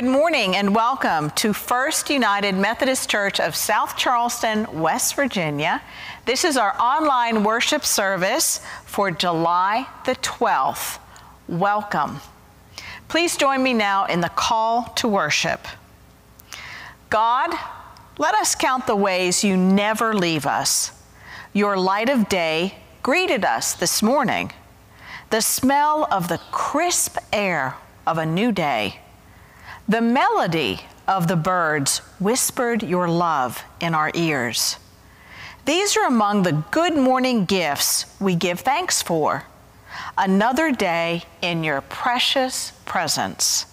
Good morning and welcome to First United Methodist Church of South Charleston, West Virginia. This is our online worship service for July the 12th. Welcome. Please join me now in the call to worship. God, let us count the ways you never leave us. Your light of day greeted us this morning. The smell of the crisp air of a new day the melody of the birds whispered your love in our ears. These are among the good morning gifts we give thanks for. Another day in your precious presence.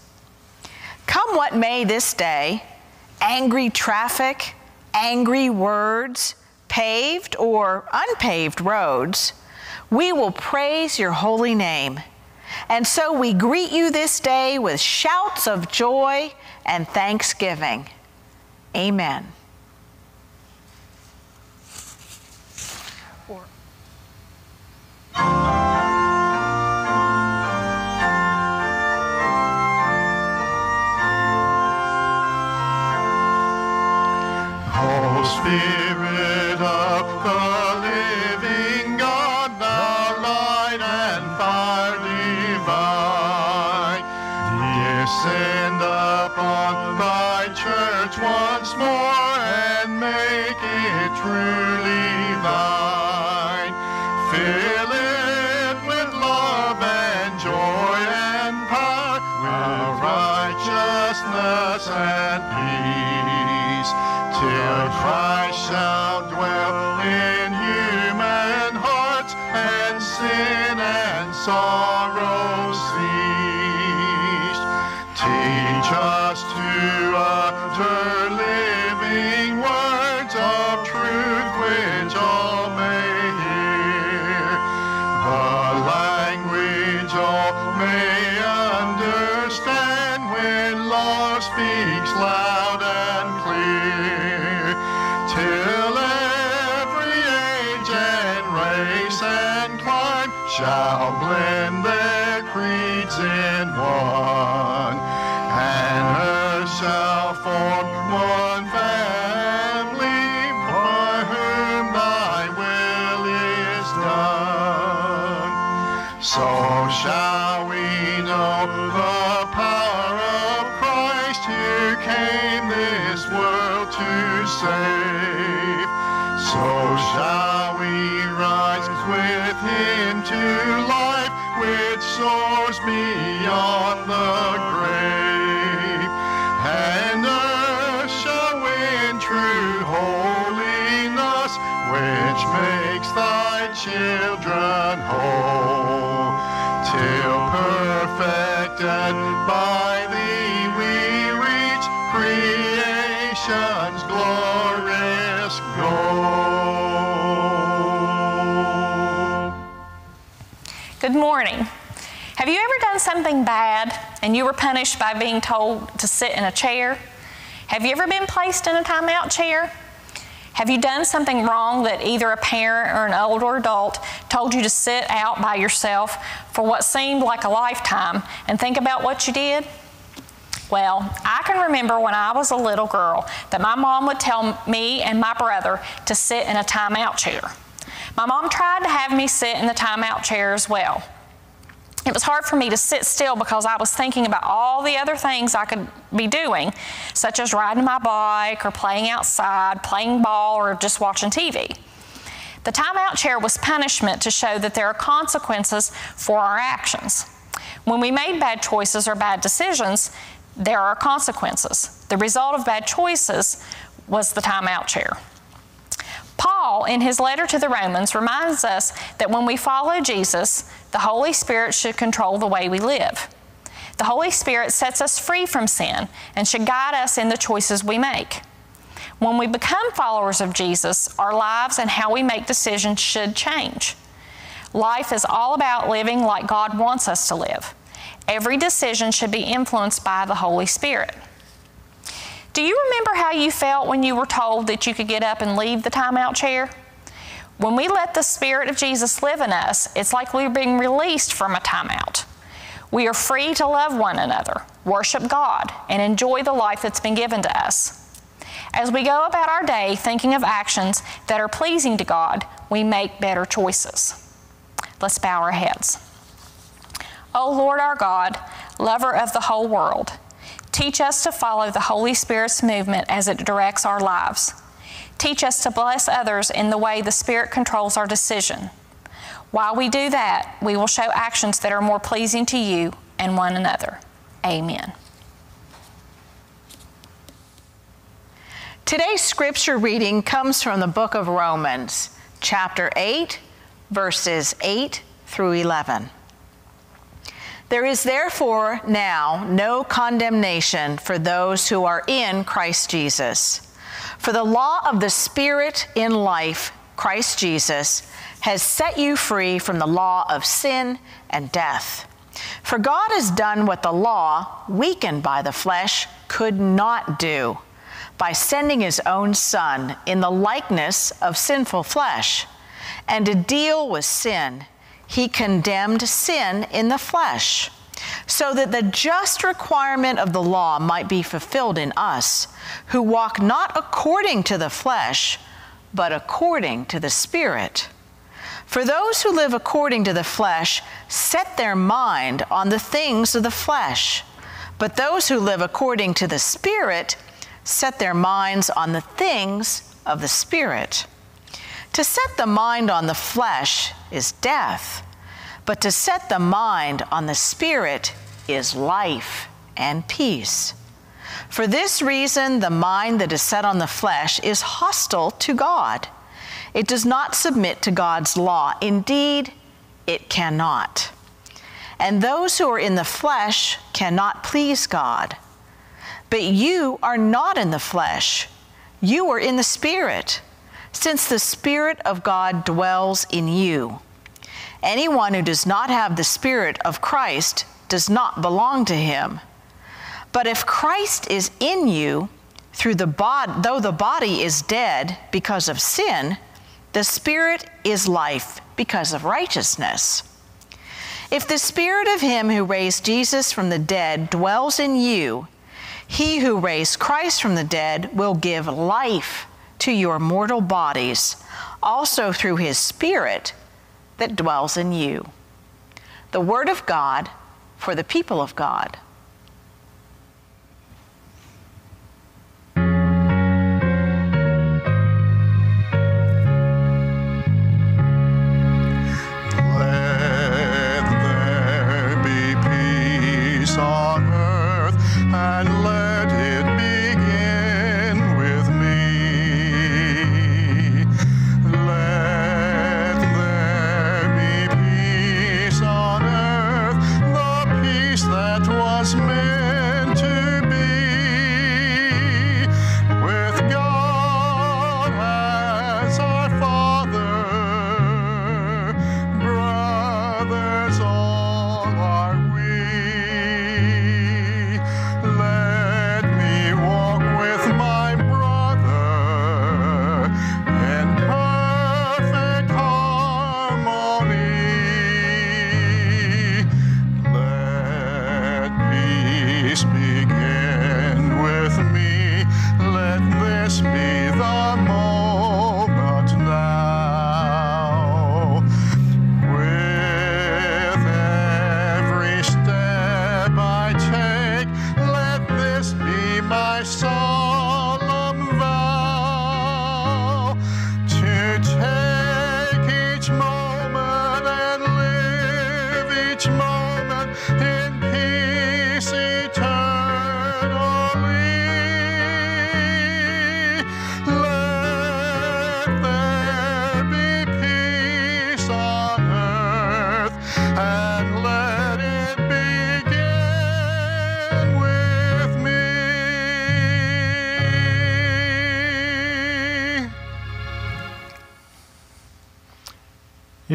Come what may this day, angry traffic, angry words, paved or unpaved roads, we will praise your holy name and so we greet you this day with shouts of joy and thanksgiving. Amen. Shall blend their creeds in one, and earth shall form one family by whom thy will is done. So shall we know the power of Christ who came this world to save. So shall with him to life which soars beyond the grave. And earth shall win true holiness which makes thy children whole. Something bad and you were punished by being told to sit in a chair? Have you ever been placed in a timeout chair? Have you done something wrong that either a parent or an older adult told you to sit out by yourself for what seemed like a lifetime and think about what you did? Well, I can remember when I was a little girl that my mom would tell me and my brother to sit in a timeout chair. My mom tried to have me sit in the timeout chair as well. It was hard for me to sit still because I was thinking about all the other things I could be doing, such as riding my bike or playing outside, playing ball, or just watching TV. The timeout chair was punishment to show that there are consequences for our actions. When we made bad choices or bad decisions, there are consequences. The result of bad choices was the timeout chair. Paul, in his letter to the Romans, reminds us that when we follow Jesus, the Holy Spirit should control the way we live. The Holy Spirit sets us free from sin and should guide us in the choices we make. When we become followers of Jesus, our lives and how we make decisions should change. Life is all about living like God wants us to live. Every decision should be influenced by the Holy Spirit. Do you remember how you felt when you were told that you could get up and leave the timeout chair? When we let the Spirit of Jesus live in us, it's like we're being released from a timeout. We are free to love one another, worship God, and enjoy the life that's been given to us. As we go about our day thinking of actions that are pleasing to God, we make better choices. Let's bow our heads. O Lord our God, lover of the whole world, teach us to follow the Holy Spirit's movement as it directs our lives. Teach us to bless others in the way the Spirit controls our decision. While we do that, we will show actions that are more pleasing to you and one another. Amen. Today's scripture reading comes from the book of Romans, chapter 8, verses 8 through 11. There is therefore now no condemnation for those who are in Christ Jesus. For the law of the Spirit in life, Christ Jesus, has set you free from the law of sin and death. For God has done what the law, weakened by the flesh, could not do by sending his own Son in the likeness of sinful flesh. And to deal with sin, he condemned sin in the flesh, so that the just requirement of the law might be fulfilled in us, who walk not according to the flesh, but according to the Spirit. For those who live according to the flesh set their mind on the things of the flesh, but those who live according to the Spirit set their minds on the things of the Spirit. To set the mind on the flesh is death, but to set the mind on the Spirit is life and peace. For this reason, the mind that is set on the flesh is hostile to God. It does not submit to God's law. Indeed, it cannot. And those who are in the flesh cannot please God. But you are not in the flesh, you are in the Spirit, since the Spirit of God dwells in you. Anyone who does not have the Spirit of Christ does not belong to him. But if Christ is in you, through the body, though the body is dead because of sin, the Spirit is life because of righteousness. If the Spirit of Him who raised Jesus from the dead dwells in you, he who raised Christ from the dead will give life to your mortal bodies, also through his Spirit that dwells in you. The Word of God for the people of God.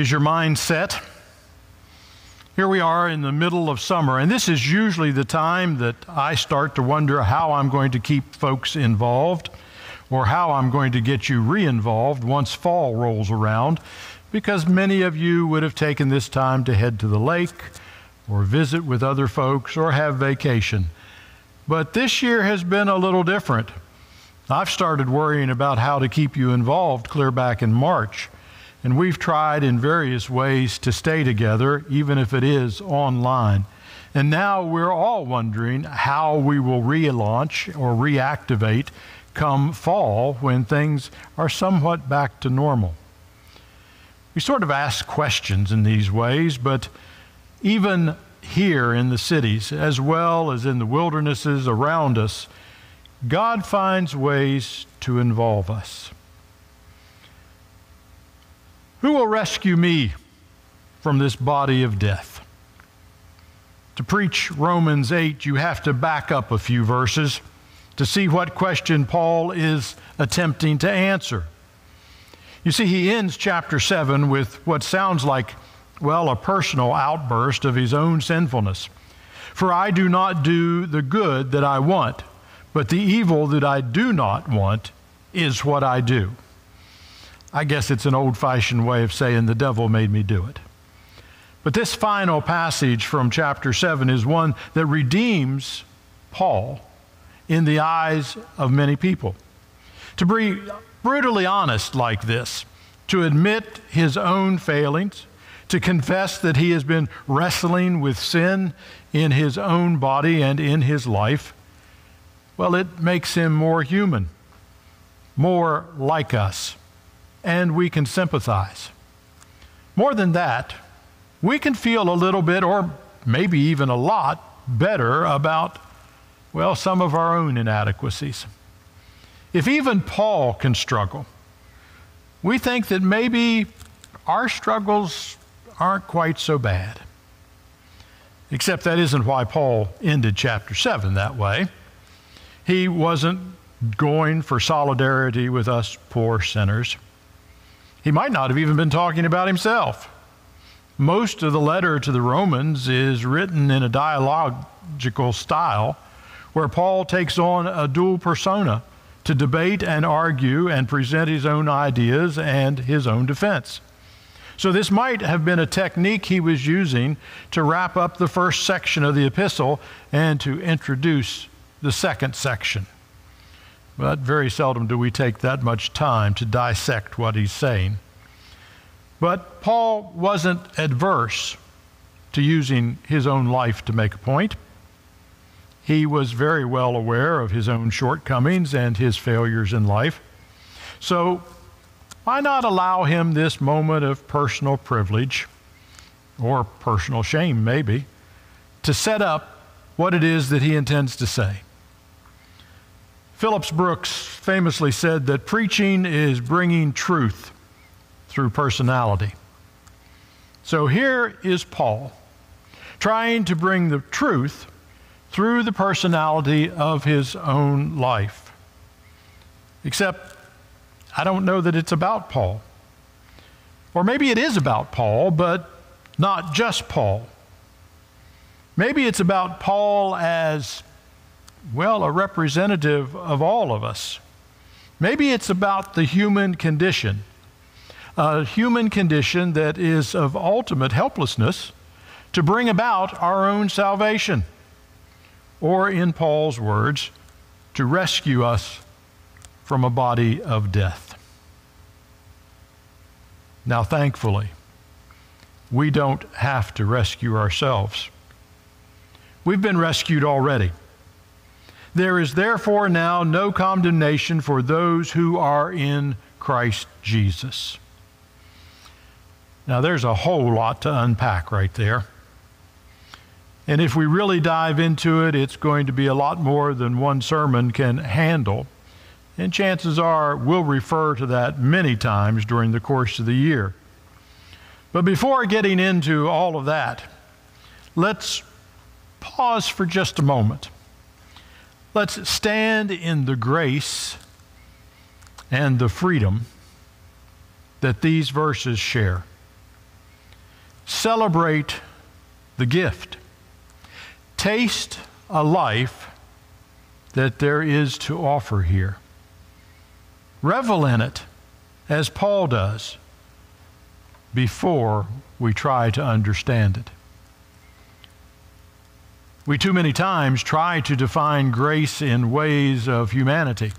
Is your mind set? Here we are in the middle of summer, and this is usually the time that I start to wonder how I'm going to keep folks involved or how I'm going to get you re involved once fall rolls around, because many of you would have taken this time to head to the lake, or visit with other folks or have vacation. But this year has been a little different. I've started worrying about how to keep you involved clear back in March. And we've tried in various ways to stay together, even if it is online. And now we're all wondering how we will relaunch or reactivate come fall when things are somewhat back to normal. We sort of ask questions in these ways, but even here in the cities, as well as in the wildernesses around us, God finds ways to involve us. Who will rescue me from this body of death? To preach Romans 8, you have to back up a few verses to see what question Paul is attempting to answer. You see, he ends chapter 7 with what sounds like, well, a personal outburst of his own sinfulness. For I do not do the good that I want, but the evil that I do not want is what I do. I guess it's an old fashioned way of saying the devil made me do it. But this final passage from chapter 7 is one that redeems Paul in the eyes of many people. To be brutally honest like this, to admit his own failings, to confess that he has been wrestling with sin in his own body and in his life, well, it makes him more human, more like us, and we can sympathize. More than that, we can feel a little bit, or maybe even a lot, better about, well, some of our own inadequacies. If even Paul can struggle, we think that maybe our struggles aren't quite so bad. Except that isn't why Paul ended chapter 7 that way. He wasn't going for solidarity with us poor sinners. He might not have even been talking about himself. Most of the letter to the Romans is written in a dialogical style where Paul takes on a dual persona to debate and argue and present his own ideas and his own defense. So, this might have been a technique he was using to wrap up the first section of the epistle and to introduce the second section. But very seldom do we take that much time to dissect what he's saying. But Paul wasn't adverse to using his own life to make a point. He was very well aware of his own shortcomings and his failures in life. So, why not allow him this moment of personal privilege, or personal shame, maybe, to set up what it is that he intends to say? Phillips Brooks famously said that preaching is bringing truth through personality. So here is Paul trying to bring the truth through the personality of his own life. Except, I don't know that it's about Paul. Or maybe it is about Paul, but not just Paul. Maybe it's about Paul as well, a representative of all of us. Maybe it's about the human condition, a human condition that is of ultimate helplessness to bring about our own salvation, or in Paul's words, to rescue us from a body of death. Now, thankfully, we don't have to rescue ourselves. We've been rescued already. There is therefore now no condemnation for those who are in Christ Jesus. Now, there's a whole lot to unpack right there. And if we really dive into it, it's going to be a lot more than one sermon can handle. And chances are we'll refer to that many times during the course of the year. But before getting into all of that, let's pause for just a moment Let's stand in the grace and the freedom that these verses share. Celebrate the gift. Taste a life that there is to offer here. Revel in it as Paul does before we try to understand it. We too many times try to define grace in ways of humanity,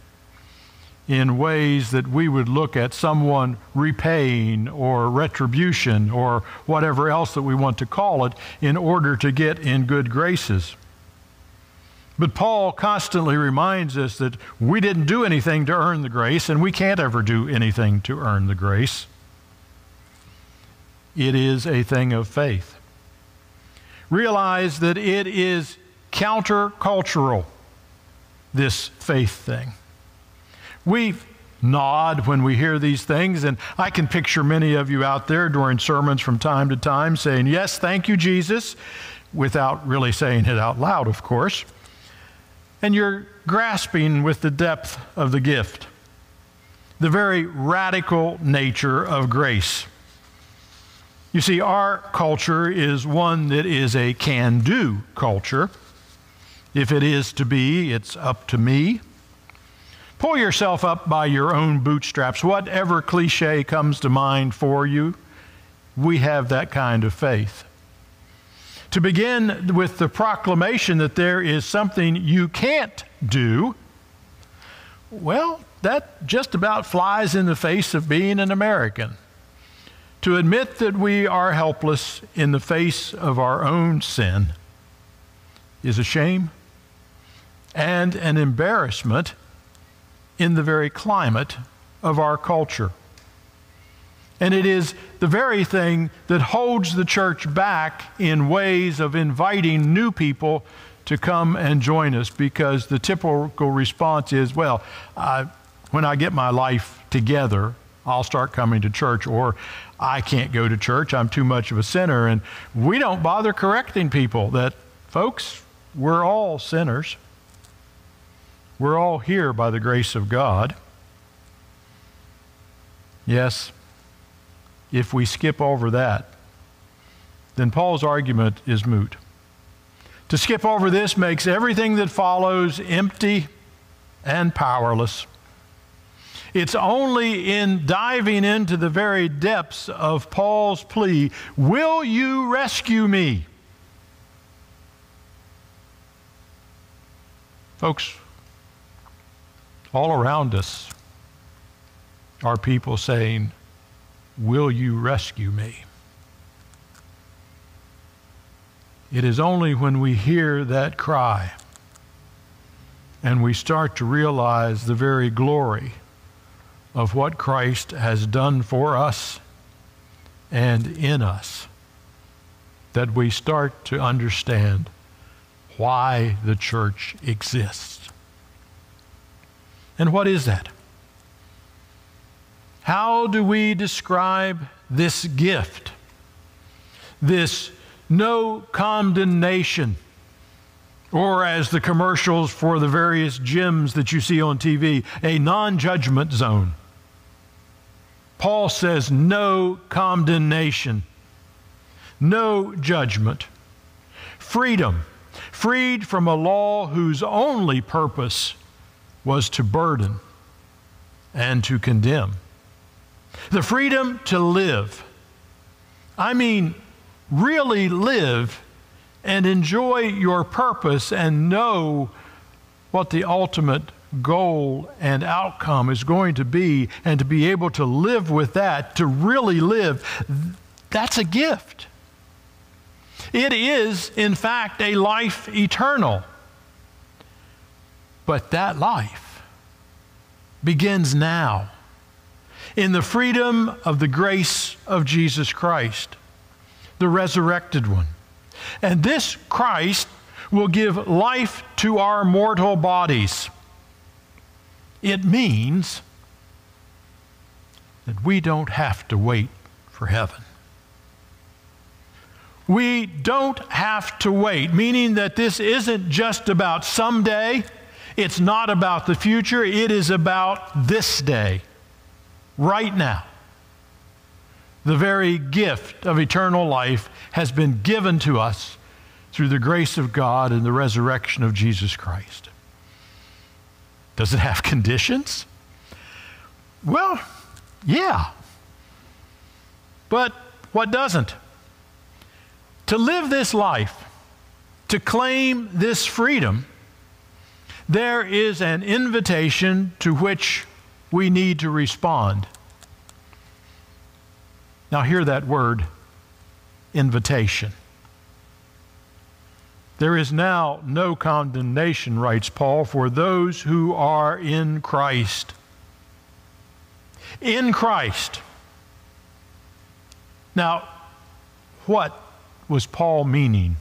in ways that we would look at someone repaying or retribution or whatever else that we want to call it in order to get in good graces. But Paul constantly reminds us that we didn't do anything to earn the grace, and we can't ever do anything to earn the grace. It is a thing of faith realize that it is countercultural, this faith thing. We nod when we hear these things, and I can picture many of you out there during sermons from time to time saying, Yes, thank you, Jesus, without really saying it out loud, of course. And you're grasping with the depth of the gift, the very radical nature of grace. You see, our culture is one that is a can do culture. If it is to be, it's up to me. Pull yourself up by your own bootstraps. Whatever cliche comes to mind for you, we have that kind of faith. To begin with the proclamation that there is something you can't do, well, that just about flies in the face of being an American. To admit that we are helpless in the face of our own sin is a shame and an embarrassment in the very climate of our culture. And it is the very thing that holds the church back in ways of inviting new people to come and join us because the typical response is, well, I, when I get my life together, I'll start coming to church, or I can't go to church, I'm too much of a sinner. And we don't bother correcting people that, folks, we're all sinners. We're all here by the grace of God. Yes, if we skip over that, then Paul's argument is moot. To skip over this makes everything that follows empty and powerless. It's only in diving into the very depths of Paul's plea Will you rescue me? Folks, all around us are people saying, Will you rescue me? It is only when we hear that cry and we start to realize the very glory of what Christ has done for us and in us that we start to understand why the church exists. And what is that? How do we describe this gift? This no condemnation, or as the commercials for the various gyms that you see on TV, a non judgment zone. Paul says no condemnation, no judgment, freedom, freed from a law whose only purpose was to burden and to condemn. The freedom to live. I mean, really live and enjoy your purpose and know what the ultimate goal and outcome is going to be, and to be able to live with that, to really live, that's a gift. It is, in fact, a life eternal. But that life begins now in the freedom of the grace of Jesus Christ, the resurrected one. And this Christ will give life to our mortal bodies. It means that we don't have to wait for heaven. We don't have to wait, meaning that this isn't just about someday, it's not about the future, it is about this day, right now. The very gift of eternal life has been given to us through the grace of God and the resurrection of Jesus Christ. Does it have conditions? Well, yeah. But what doesn't? To live this life, to claim this freedom, there is an invitation to which we need to respond. Now, hear that word invitation. There is now no condemnation, writes Paul, for those who are in Christ. In Christ. Now, what was Paul meaning?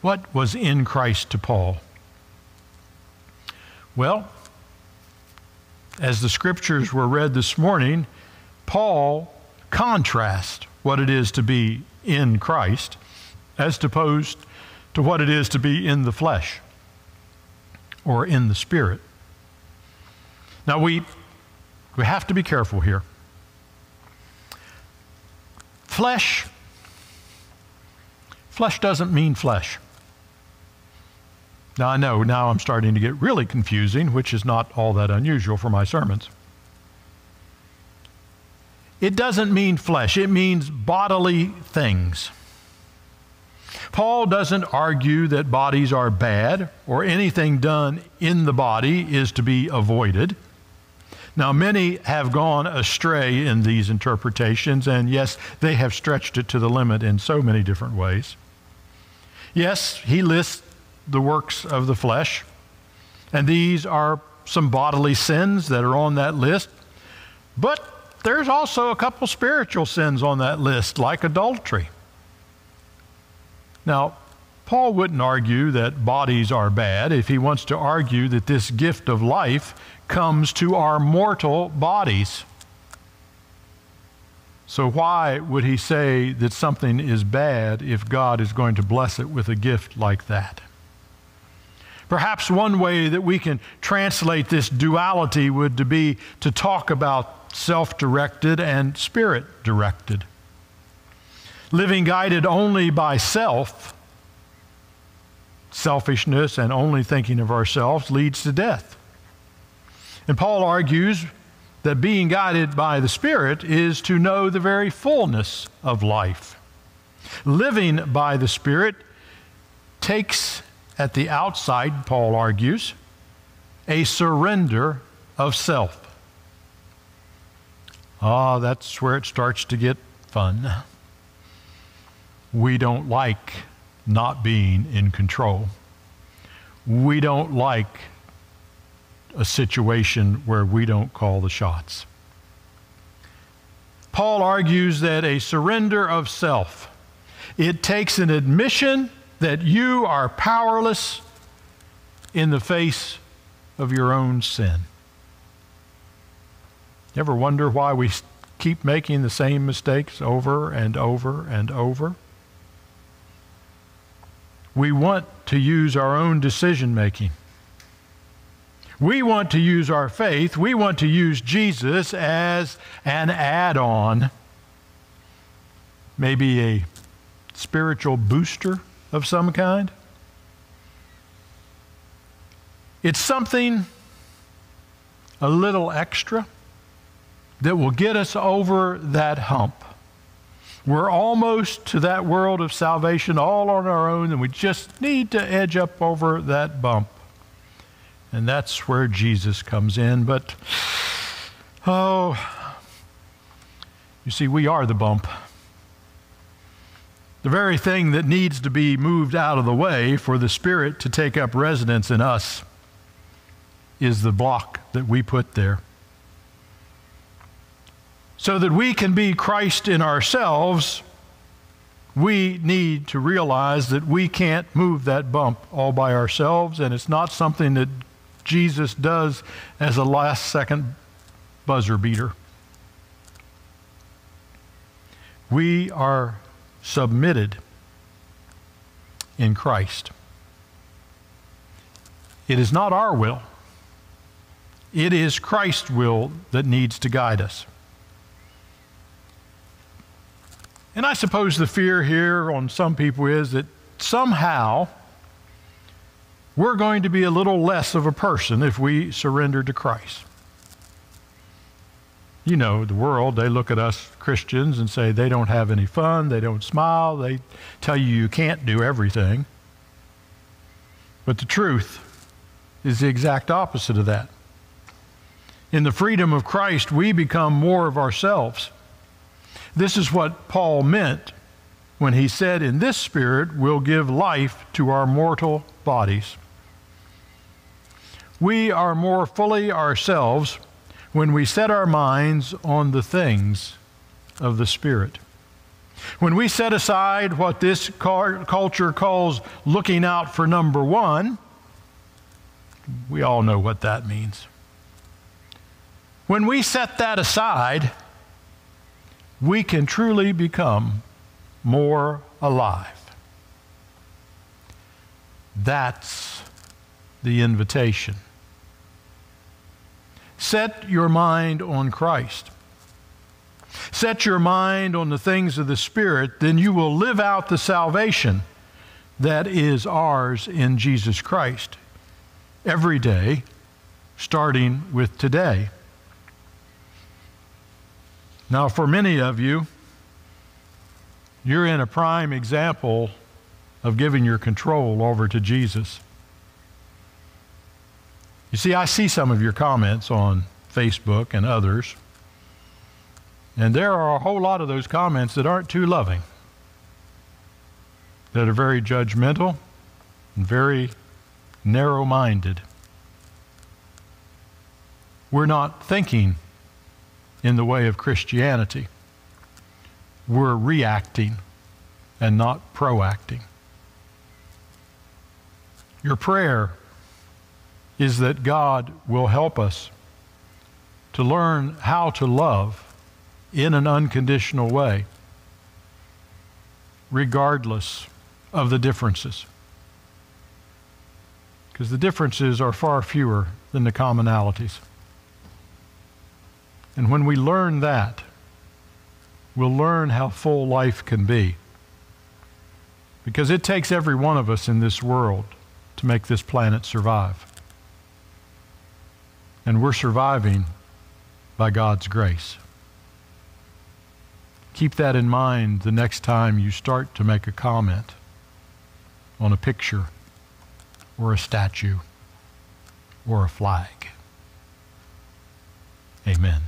What was in Christ to Paul? Well, as the scriptures were read this morning, Paul contrasts what it is to be in Christ as opposed to what it is to be in the flesh or in the spirit. Now, we, we have to be careful here. Flesh, flesh doesn't mean flesh. Now, I know now I'm starting to get really confusing, which is not all that unusual for my sermons. It doesn't mean flesh, it means bodily things. Paul doesn't argue that bodies are bad or anything done in the body is to be avoided. Now, many have gone astray in these interpretations, and yes, they have stretched it to the limit in so many different ways. Yes, he lists the works of the flesh. And these are some bodily sins that are on that list. But there's also a couple spiritual sins on that list, like adultery. Now, Paul wouldn't argue that bodies are bad if he wants to argue that this gift of life comes to our mortal bodies. So, why would he say that something is bad if God is going to bless it with a gift like that? Perhaps one way that we can translate this duality would be to talk about self directed and spirit directed. Living guided only by self, selfishness and only thinking of ourselves leads to death. And Paul argues that being guided by the Spirit is to know the very fullness of life. Living by the Spirit takes at the outside, Paul argues, a surrender of self. Ah, that's where it starts to get fun. We don't like not being in control. We don't like a situation where we don't call the shots. Paul argues that a surrender of self it takes an admission that you are powerless in the face of your own sin. You ever wonder why we keep making the same mistakes over and over and over? We want to use our own decision making. We want to use our faith. We want to use Jesus as an add on, maybe a spiritual booster of some kind. It's something a little extra that will get us over that hump. We're almost to that world of salvation all on our own, and we just need to edge up over that bump. And that's where Jesus comes in. But, oh, you see, we are the bump. The very thing that needs to be moved out of the way for the Spirit to take up residence in us is the block that we put there. So that we can be Christ in ourselves, we need to realize that we can't move that bump all by ourselves, and it's not something that Jesus does as a last second buzzer beater. We are submitted in Christ. It is not our will, it is Christ's will that needs to guide us. And I suppose the fear here on some people is that somehow we're going to be a little less of a person if we surrender to Christ. you know, the world, they look at us Christians and say they don't have any fun, they don't smile, they tell you you can't do everything. But the truth is the exact opposite of that. In the freedom of Christ, we become more of ourselves. This is what Paul meant when he said, In this spirit we'll give life to our mortal bodies. We are more fully ourselves when we set our minds on the things of the Spirit. When we set aside what this culture calls looking out for number one, we all know what that means. When we set that aside, we can truly become more alive. That's the invitation. Set your mind on Christ. Set your mind on the things of the Spirit, then you will live out the salvation that is ours in Jesus Christ every day, starting with today. Now, for many of you, you're in a prime example of giving your control over to Jesus. You see, I see some of your comments on Facebook and others, and there are a whole lot of those comments that aren't too loving, that are very judgmental and very narrow minded. We're not thinking in the way of Christianity. We're reacting and not proacting. Your prayer is that God will help us to learn how to love in an unconditional way, regardless of the differences. Because the differences are far fewer than the commonalities. And when we learn that, we'll learn how full life can be. Because it takes every one of us in this world to make this planet survive. And we're surviving by God's grace. Keep that in mind the next time you start to make a comment on a picture or a statue or a flag. Amen.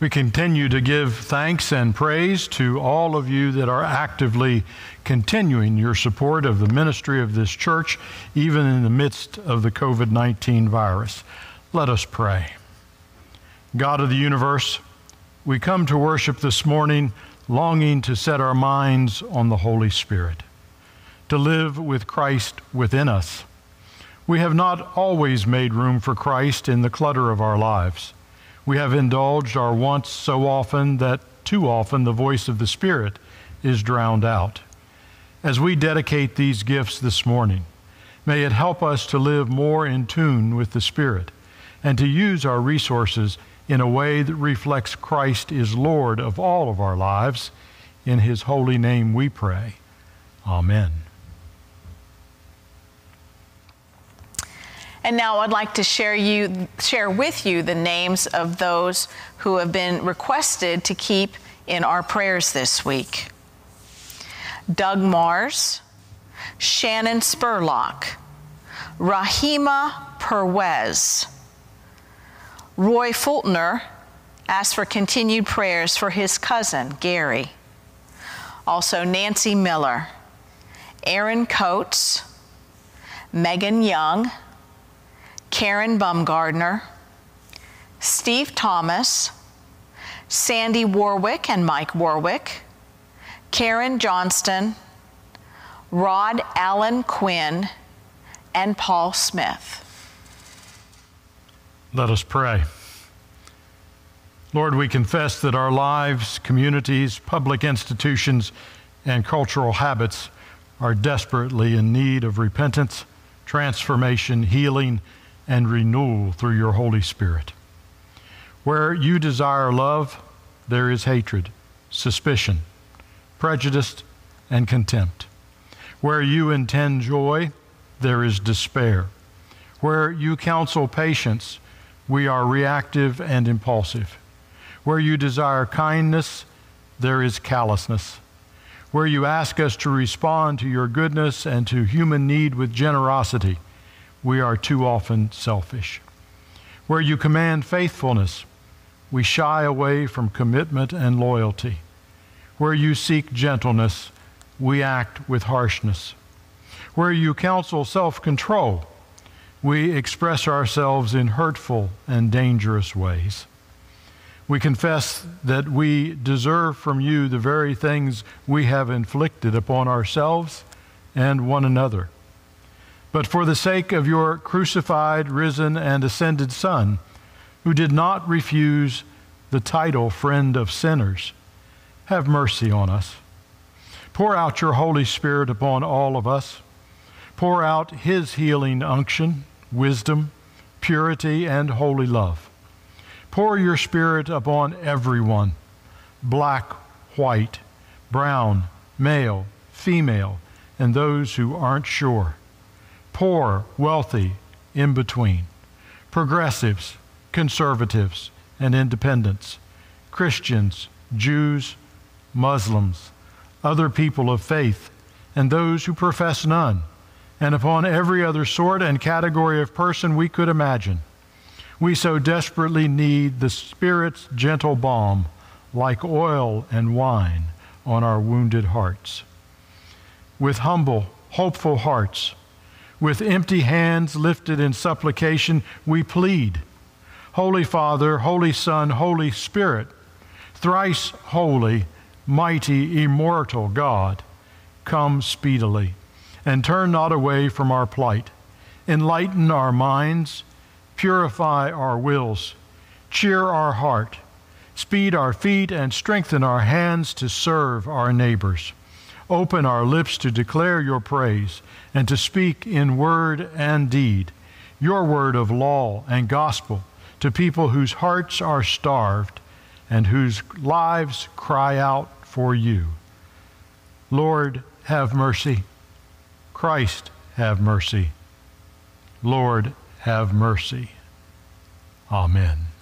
We continue to give thanks and praise to all of you that are actively continuing your support of the ministry of this church, even in the midst of the COVID 19 virus. Let us pray. God of the universe, we come to worship this morning longing to set our minds on the Holy Spirit, to live with Christ within us. We have not always made room for Christ in the clutter of our lives. We have indulged our wants so often that too often the voice of the Spirit is drowned out. As we dedicate these gifts this morning, may it help us to live more in tune with the Spirit and to use our resources in a way that reflects Christ is Lord of all of our lives. In His holy name we pray. Amen. And now I'd like to share you share with you the names of those who have been requested to keep in our prayers this week. Doug Mars, Shannon Spurlock, Rahima Perwez, Roy Fultner asked for continued prayers for his cousin, Gary. Also, Nancy Miller, Aaron Coates, Megan Young, Karen Bumgardner, Steve Thomas, Sandy Warwick and Mike Warwick, Karen Johnston, Rod Allen Quinn, and Paul Smith. Let us pray. Lord, we confess that our lives, communities, public institutions, and cultural habits are desperately in need of repentance, transformation, healing, and renewal through your Holy Spirit. Where you desire love, there is hatred, suspicion, prejudice, and contempt. Where you intend joy, there is despair. Where you counsel patience, we are reactive and impulsive. Where you desire kindness, there is callousness. Where you ask us to respond to your goodness and to human need with generosity, we are too often selfish. Where you command faithfulness, we shy away from commitment and loyalty. Where you seek gentleness, we act with harshness. Where you counsel self control, we express ourselves in hurtful and dangerous ways. We confess that we deserve from you the very things we have inflicted upon ourselves and one another. But for the sake of your crucified, risen, and ascended Son, who did not refuse the title friend of sinners, have mercy on us. Pour out your Holy Spirit upon all of us. Pour out his healing unction, wisdom, purity, and holy love. Pour your Spirit upon everyone black, white, brown, male, female, and those who aren't sure. Poor, wealthy, in between. Progressives, conservatives, and independents. Christians, Jews, Muslims, other people of faith, and those who profess none, and upon every other sort and category of person we could imagine. We so desperately need the Spirit's gentle balm, like oil and wine, on our wounded hearts. With humble, hopeful hearts, with empty hands lifted in supplication, we plead Holy Father, Holy Son, Holy Spirit, thrice holy, mighty, immortal God, come speedily and turn not away from our plight. Enlighten our minds, purify our wills, cheer our heart, speed our feet, and strengthen our hands to serve our neighbors. Open our lips to declare your praise and to speak in word and deed your word of law and gospel to people whose hearts are starved and whose lives cry out for you. Lord, have mercy. Christ, have mercy. Lord, have mercy. Amen.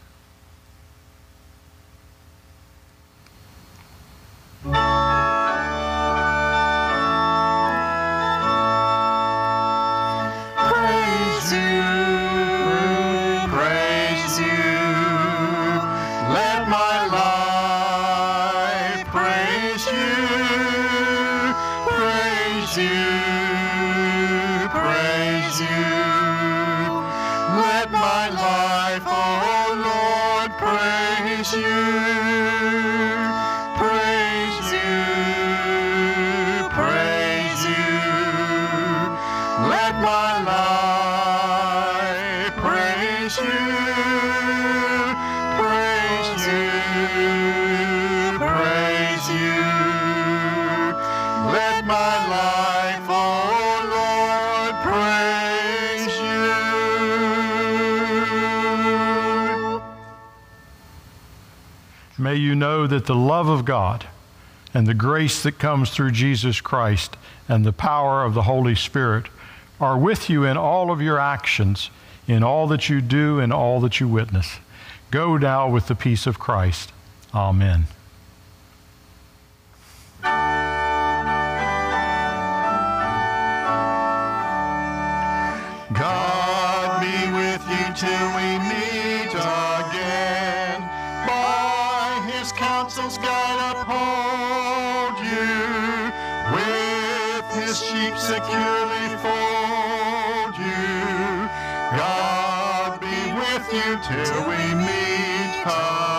May you know that the love of God and the grace that comes through Jesus Christ and the power of the Holy Spirit are with you in all of your actions, in all that you do, and all that you witness. Go now with the peace of Christ. Amen. God be with you till we meet till we meet.